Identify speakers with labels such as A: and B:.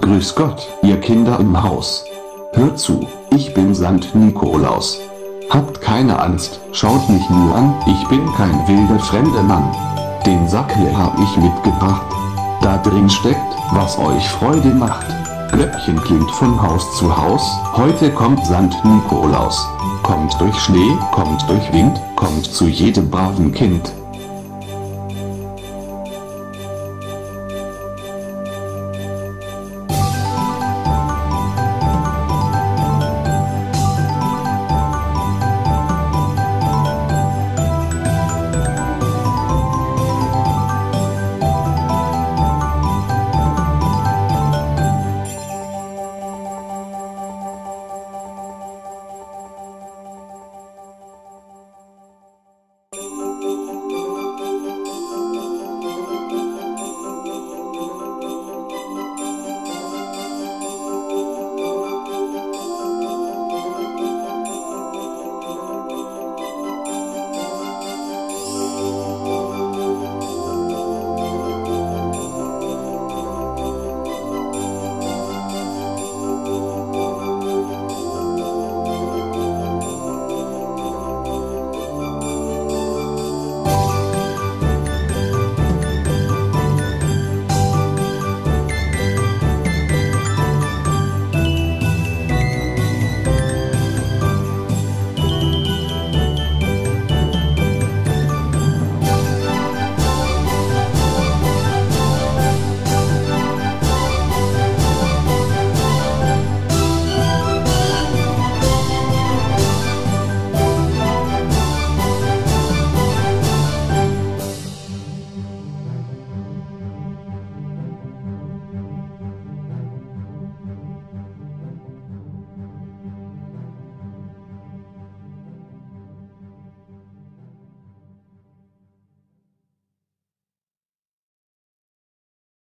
A: Grüß Gott, ihr Kinder im Haus. Hört zu, ich bin Sankt Nikolaus. Habt keine Angst, schaut mich nur an, ich bin kein wilder fremder Mann. Den Sack hier hab ich mitgebracht. Da drin steckt, was euch Freude macht. Glöckchen klingt von Haus zu Haus, heute kommt Sankt Nikolaus. Kommt durch Schnee, kommt durch Wind, kommt zu jedem braven Kind.